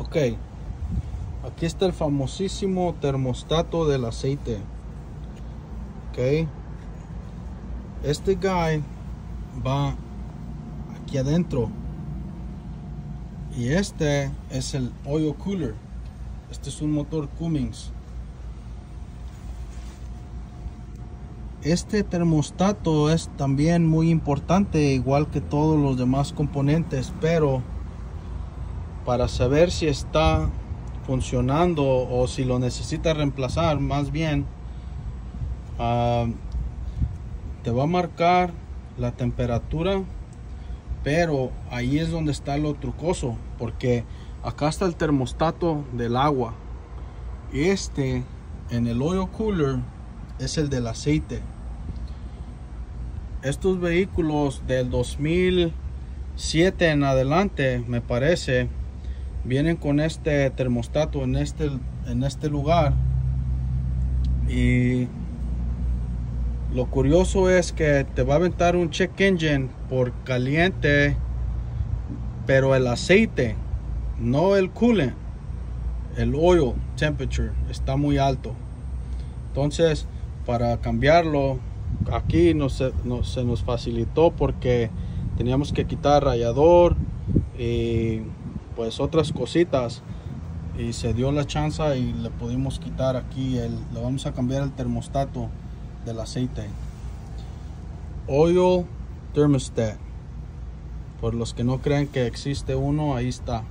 Ok, aquí está el famosísimo termostato del aceite. Ok, este guy va aquí adentro y este es el oil cooler. Este es un motor Cummins. Este termostato es también muy importante, igual que todos los demás componentes, pero para saber si está funcionando o si lo necesita reemplazar, más bien, uh, te va a marcar la temperatura, pero ahí es donde está lo trucoso, porque acá está el termostato del agua. Este en el oil cooler es el del aceite. Estos vehículos del 2007 en adelante, me parece, vienen con este termostato en este, en este lugar. Y lo curioso es que te va a aventar un check engine por caliente, pero el aceite, no el coolant, el oil temperature está muy alto. Entonces, para cambiarlo aquí no se, se nos facilitó porque teníamos que quitar rayador y pues otras cositas. Y se dio la chance y le pudimos quitar aquí el, le vamos a cambiar el termostato del aceite. Oil thermostat. Por los que no creen que existe uno ahí está